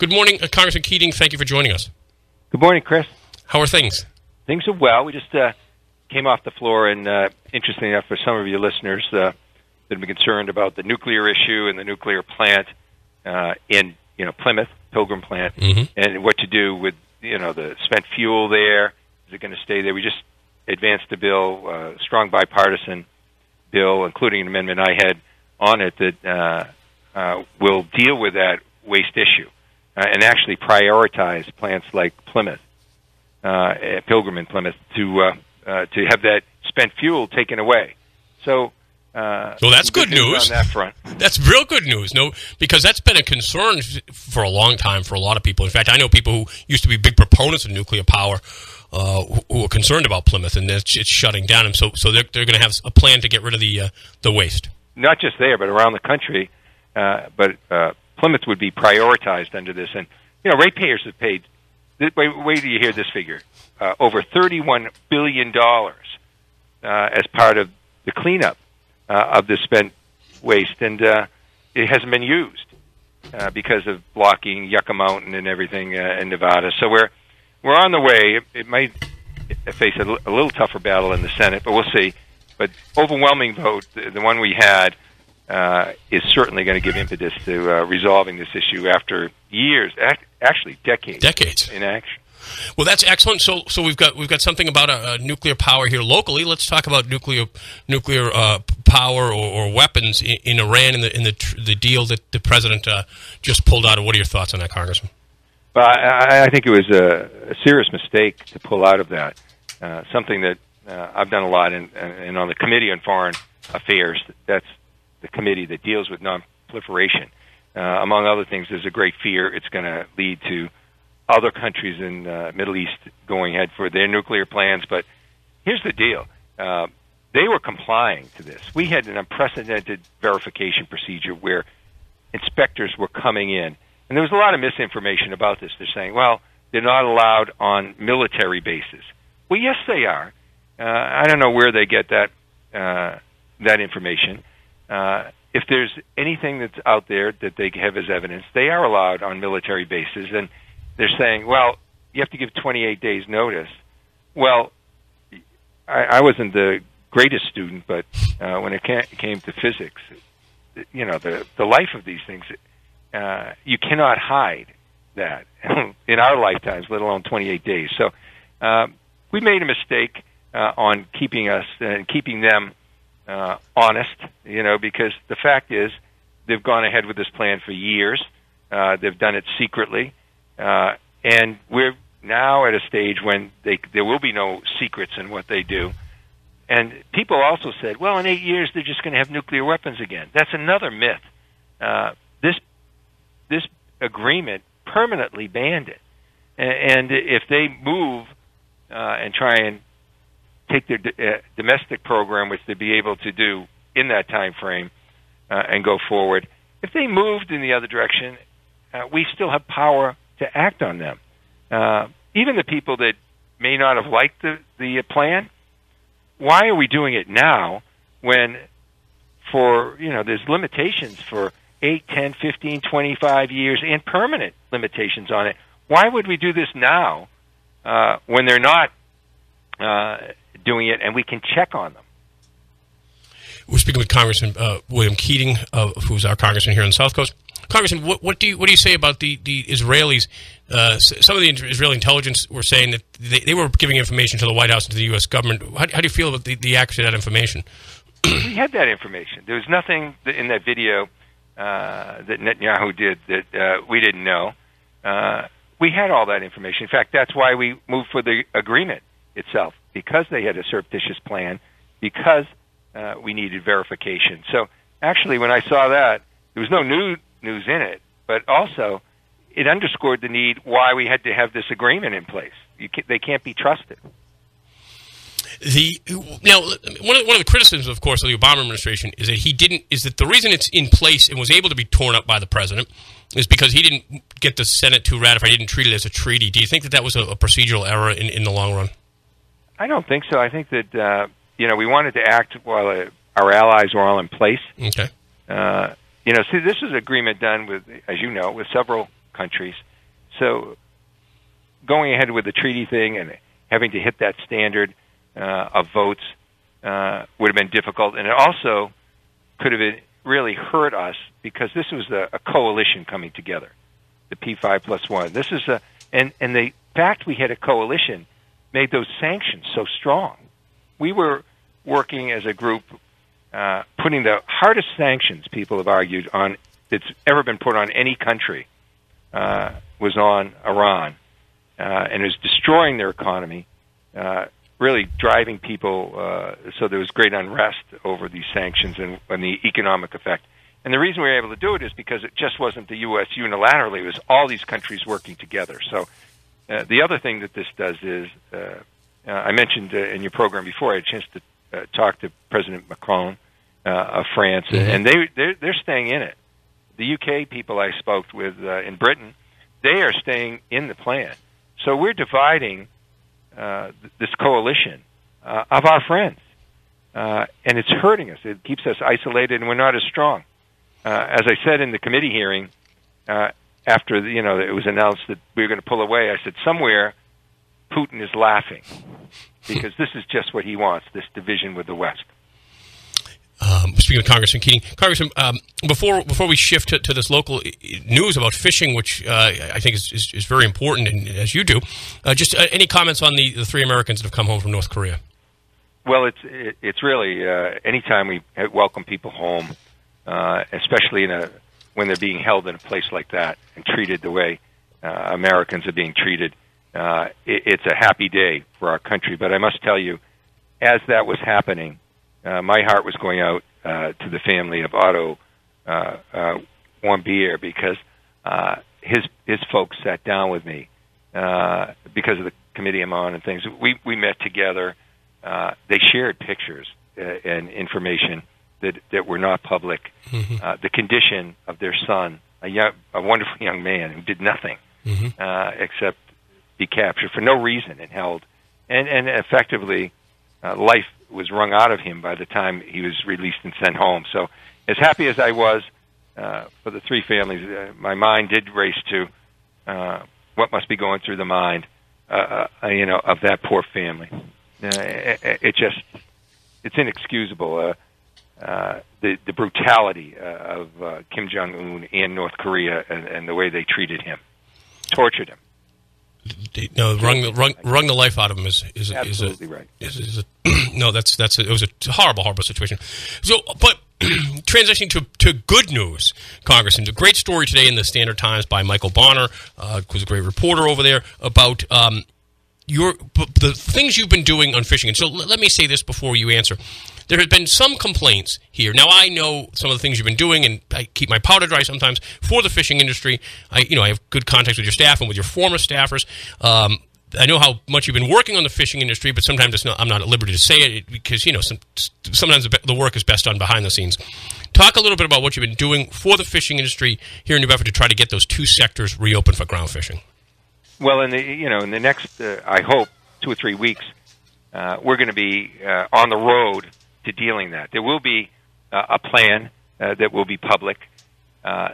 Good morning, uh, Congressman Keating. Thank you for joining us. Good morning, Chris. How are things? Things are well. We just uh, came off the floor, and uh, interesting enough for some of your listeners uh, that have been concerned about the nuclear issue and the nuclear plant uh, in you know Plymouth Pilgrim plant, Mhm. and what to do with you know the spent fuel there. Is it going to stay there? We just advanced a bill, uh, strong bipartisan bill, including an amendment I had on it that uh, uh, will deal with that waste issue uh, and actually prioritize plants like Plymouth, uh, eh, Pilgrim in Plymouth, to uh, uh, to have that spent fuel taken away. So. Uh, Well, that's good news. on that front. That's real good news. No, because that's been a concern f- for a long time for a lot of people. In fact, I know people who used to be big proponents of nuclear power uh, who, who are concerned about Plymouth and it's, it's shutting down. And so, so they're, they're going to have a plan to get rid of the uh, the waste. not just there, but around the country. Uh, but uh, Plymouth would be prioritized under this, and you know, ratepayers have paid. Wait, wait till you hear this figure: uh, over thirty-one billion dollars uh, as part of the cleanup uh, of the spent waste, and uh, it hasn't been used uh, because of blocking Yucca Mountain and everything uh, in Nevada. So we're we're on the way. It, it might face a, l- a little tougher battle in the Senate, but we'll see. But overwhelming vote, the, the one we had, uh, is certainly going to give impetus to uh, resolving this issue after years, ac- actually decades, Decades. in action. Well, that's excellent. So, so we've got we've got something about uh, nuclear power here locally. Let's talk about nuclear nuclear uh, power or, or weapons in, in Iran and the in the tr- the deal that the president uh, just pulled out. Of what are your thoughts on that, Congressman? But I, I think it was a, a serious mistake to pull out of that. Uh, something that uh, I've done a lot, in, and on the Committee on Foreign Affairs, that's the committee that deals with non-proliferation. Uh, among other things, there's a great fear it's going to lead to other countries in the Middle East going ahead for their nuclear plans. But here's the deal: uh, they were complying to this. We had an unprecedented verification procedure where inspectors were coming in, and there was a lot of misinformation about this. They're saying, "Well, they're not allowed on military bases." Well, yes, they are. Uh, I don't know where they get that uh, that information. Uh, if there's anything that's out there that they have as evidence, they are allowed on military bases, and they're saying, "Well, you have to give 28 days notice." Well, I, I wasn't the greatest student, but uh, when it came to physics, you know, the the life of these things, uh, you cannot hide that in our lifetimes, let alone 28 days. So uh, we made a mistake uh, on keeping us and keeping them uh, honest, you know, because the fact is they've gone ahead with this plan for years. Uh, they've done it secretly, uh, and we're now at a stage when they, there will be no secrets in what they do. And people also said, well, in eight years they're just going to have nuclear weapons again. That's another myth. Uh, this this agreement permanently banned it, A- and if they move uh, and try and take their d- uh, domestic program, which they'd be able to do in that time frame, uh, and go forward, if they moved in the other direction, uh, we still have power to act on them. Uh, even the people that may not have liked the the plan, why are we doing it now when for you know there's limitations for 8 10 15 25 years and permanent limitations on it why would we do this now uh, when they're not uh, doing it and we can check on them We're speaking with Congressman uh, William Keating, uh, who's our congressman here on the South Coast. Congressman, what, what do you what do you say about the the Israelis? Uh, some of the Israeli intelligence were saying that they, they were giving information to the White House and to the U.S. government. How, how do you feel about the, the accuracy of that information? we had that information there was nothing in that video uh, that Netanyahu did that uh, we didn't know uh, we had all that information in fact that's why we moved for the agreement itself because they had a surreptitious plan because uh, we needed verification. So actually, when I saw that, there was no new news in it, but also it underscored the need why we had to have this agreement in place. You can, they can't be trusted. The now one of, one of the criticisms, of course, of the Obama administration is that he didn't is that the reason it's in place and was able to be torn up by the president is because he didn't get the Senate to ratify. He didn't treat it as a treaty. Do you think that that was a, a procedural error in, in the long run? I don't think so. I think that uh, you know we wanted to act while uh, our allies were all in place. Okay. Uh, you know, see, this is an agreement done with, as you know, with several countries. So going ahead with the treaty thing and having to hit that standard uh, of votes uh, would have been difficult, and it also could have been really hurt us because this was a, a coalition coming together, the P5 plus one. This is a and and the fact we had a coalition made those sanctions so strong. We were working as a group, uh, putting the hardest sanctions people have argued on that's ever been put on any country uh, was on Iran, uh, and is destroying their economy, uh, really driving people. Uh, so there was great unrest over these sanctions and, and the economic effect. And the reason we were able to do it is because it just wasn't the U.S. unilaterally; it was all these countries working together. So uh, the other thing that this does is, uh, uh, I mentioned uh, in your program before, I had a chance to uh, talk to President Macron uh, of France, mm-hmm. and they they're, they're staying in it. The UK people I spoke with uh, in Britain, they are staying in the plan. So we're dividing uh, this coalition uh, of our friends, uh, and it's hurting us. It keeps us isolated, and we're not as strong. Uh, as I said in the committee hearing, uh, after the, you know it was announced that we were going to pull away, I said somewhere Putin is laughing because this is just what he wants: this division with the West. Um, speaking of Congressman Keating, Congressman, um, before before we shift to, to, this local news about fishing, which uh, I think is, is, is, very important, and as you do, uh, just uh, any comments on the, the three Americans that have come home from North Korea? Well, it's it, it's really uh, anytime we welcome people home, uh, especially in a when they're being held in a place like that and treated the way uh, Americans are being treated, it, it's a happy day for our country. But I must tell you, as that was happening uh, my heart was going out uh, to the family of Otto uh, uh, because uh, his his folks sat down with me uh, because of the committee I'm on and things. We we met together. Uh, they shared pictures uh, and information that that were not public. Mm-hmm. Uh, the condition of their son, a young, a wonderful young man who did nothing mm-hmm. uh, except be captured for no reason and held, and and effectively, uh, life was wrung out of him by the time he was released and sent home. So, as happy as I was uh, for the three families, uh, my mind did race to uh, what must be going through the mind, uh, uh, you know, of that poor family. Uh, it, it just, it's inexcusable. Uh, uh, the the brutality uh, of uh, Kim Jong Un in North Korea and, and the way they treated him, tortured him no, wrung the wrung, wrung the life out of him is is absolutely is a, right. Is, is a, no, that's that's a, it was a horrible, horrible situation. So, but transitioning to, to good news, Congressman, a great story today in the Standard Times by Michael Bonner, uh, who's a great reporter over there about. Um, your the things you've been doing on fishing. And so let, me say this before you answer. There has been some complaints here. Now I know some of the things you've been doing, and I keep my powder dry sometimes for the fishing industry. I, you know, I have good contacts with your staff and with your former staffers. Um, I know how much you've been working on the fishing industry, but sometimes not, I'm not at liberty to say it because you know some, sometimes the work is best done behind the scenes. Talk a little bit about what you've been doing for the fishing industry here in New Bedford to try to get those two sectors reopened for ground fishing. Well, in the you know in the next, uh, I hope two or three weeks, uh, we're going to be uh, on the road to dealing that. There will be uh, a plan uh, that will be public. Uh,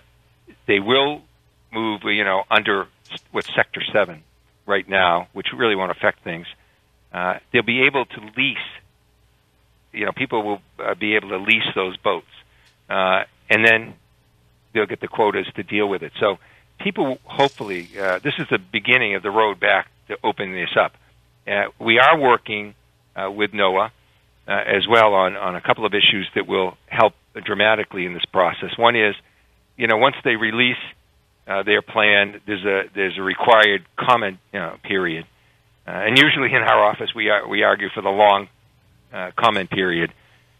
they will move, you know, under with Sector Seven right now, which really won't affect things. Uh, they'll be able to lease. You know, people will uh, be able to lease those boats, uh, and then they'll get the quotas to deal with it. So people hopefully uh, this is the beginning of the road back to opening this up. Uh, we are working uh, with NOAA uh, as well on on a couple of issues that will help dramatically in this process. One is, you know, once they release uh, their plan, there's a there's a required comment you know, period, uh, and usually in our office we are, we argue for the long comment period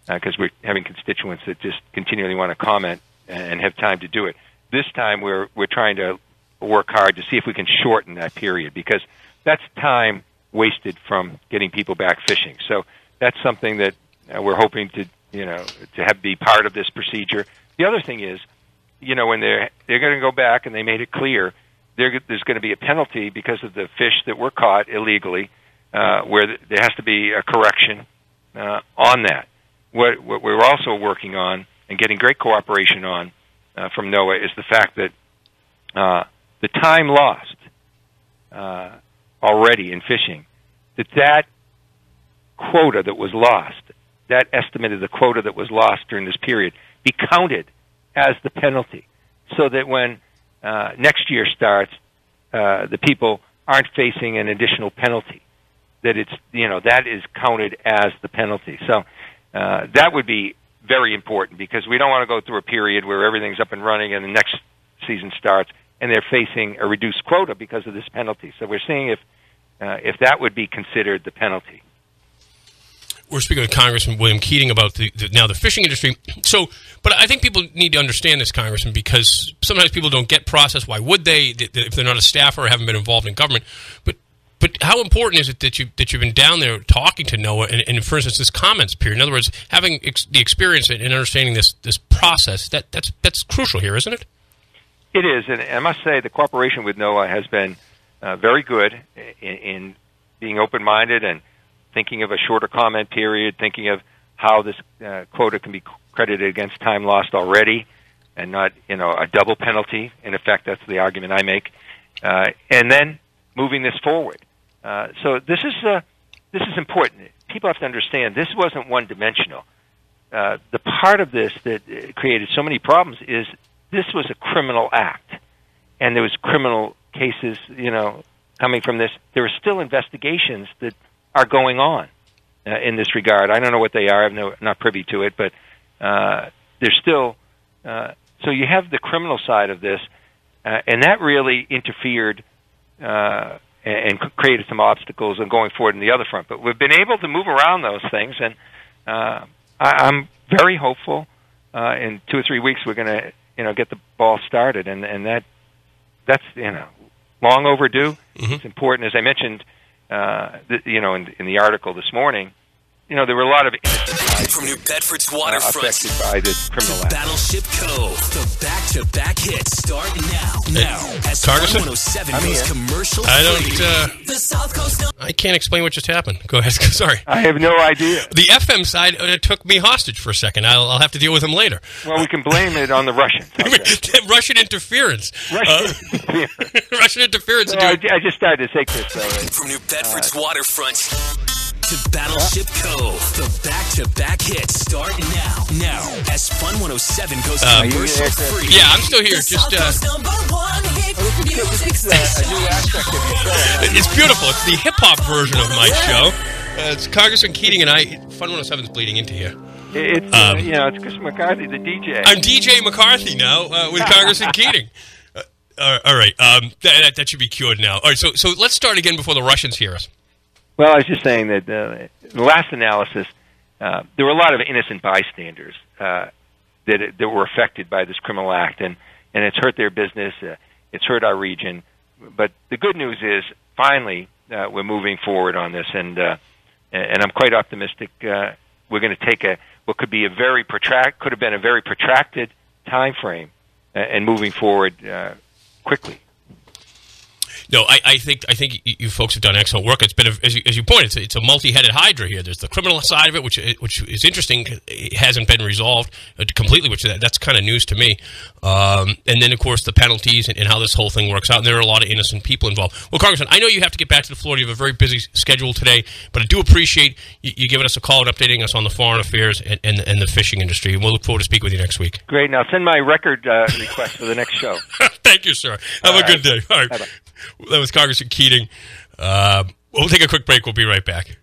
because we're having constituents that just continually want to comment and have time to do it. This time we're we're trying to work hard to see if we can shorten that period because that's time wasted from getting people back fishing. So that's something that uh, we're hoping to you know to have be part of this procedure. The other thing is, you know, when they're they're going to go back and they made it clear there's going to be a penalty because of the fish that were caught illegally, uh, where there has to be a correction uh, on that. What, what we're also working on and getting great cooperation on uh, from NOAA is the fact that uh, the time lost uh, already in fishing, that that quota that was lost, that estimate of the quota that was lost during this period, be counted as the penalty, so that when uh, next year starts, uh, the people aren't facing an additional penalty. That it's you know that is counted as the penalty. So uh, that would be very important because we don't want to go through a period where everything's up and running and the next season starts and they're facing a reduced quota because of this penalty. So we're seeing if uh, if that would be considered the penalty. We're speaking with Congressman William Keating about the, the, now the fishing industry. So, but I think people need to understand this, Congressman, because sometimes people don't get process. Why would they if they're not a staffer or haven't been involved in government? But but how important is it that you that you've been down there talking to NOAA and, and for instance, this comments period? In other words, having ex- the experience and understanding this this process that that's that's crucial here, isn't it? It is, and I must say the cooperation with NOAA has been uh, very good in, in being open minded and thinking of a shorter comment period, thinking of how this uh, quota can be credited against time lost already, and not you know a double penalty. In effect, that's the argument I make, uh, and then moving this forward. Uh, so this is uh, this is important. People have to understand this wasn't one dimensional. Uh, the part of this that uh, created so many problems is this was a criminal act, and there was criminal cases, you know, coming from this. There are still investigations that are going on uh, in this regard. I don't know what they are. I'm no, not privy to it, but uh, there's still. Uh, so you have the criminal side of this, uh, and that really interfered uh, and, and created some obstacles and going forward in the other front. But we've been able to move around those things, and uh, I, I'm very hopeful. Uh, in two or three weeks, we're going to you know get the ball started, and and that that's you know long overdue. Mm-hmm. It's important, as I mentioned, uh, th- you know, in, in the article this morning you know, there were a lot of from New Bedford's waterfront uh, affected by this criminal act. Battleship Cove, the back-to-back hits start now. Now, as Carson, 107 goes commercial I don't. Uh, the South Coast. I can't explain what just happened. Go ahead. Sorry. I have no idea. The FM side uh, took me hostage for a second. I'll, I'll, have to deal with them later. Well, we can blame it on the Russians. Russian interference. Russian uh, interference. Russian interference. No, I, I, just started to say Chris. From New Bedford's waterfront to Battleship Cove. The back-to-back hits start now. Now, as Fun 107 goes uh, commercial free. Yeah, I'm still here. Just uh, it's beautiful. It's the hip hop version of my show. Uh, it's Congressman Keating and I. Fun 107 is bleeding into here. It's uh, um, you know it's Chris McCarthy, the DJ. I'm DJ McCarthy now uh, with Congressman Keating. Uh, all right, um, that, that should be cured now. All right, so so let's start again before the Russians hear us. Well, I was just saying that uh, the last analysis, uh, there were a lot of innocent bystanders uh, that that were affected by this criminal act, and and it's hurt their business. Uh, it's hurt our region. But the good news is, finally, uh, we're moving forward on this, and uh, and I'm quite optimistic. Uh, we're going to take a what could be a very protract could have been a very protracted time frame, uh, and moving forward uh, quickly. No, I, I, think I think you folks have done excellent work. It's been, a, as, you, as you pointed, it's, it's, a multi-headed hydra here. There's the criminal side of it, which which is interesting. It hasn't been resolved uh, completely, which that, that's kind of news to me. Um, and then, of course, the penalties and, and, how this whole thing works out. And there are a lot of innocent people involved. Well, Congressman, I know you have to get back to the floor. You have a very busy schedule today, but I do appreciate you, you giving us a call and updating us on the foreign affairs and, and, and, the fishing industry. And we'll look forward to speaking with you next week. Great. Now send my record uh, request for the next show. Thank you, sir. Have All a right. good day. All right. Bye-bye. That was Congressman Keating. Uh, we'll take a quick break. We'll be right back.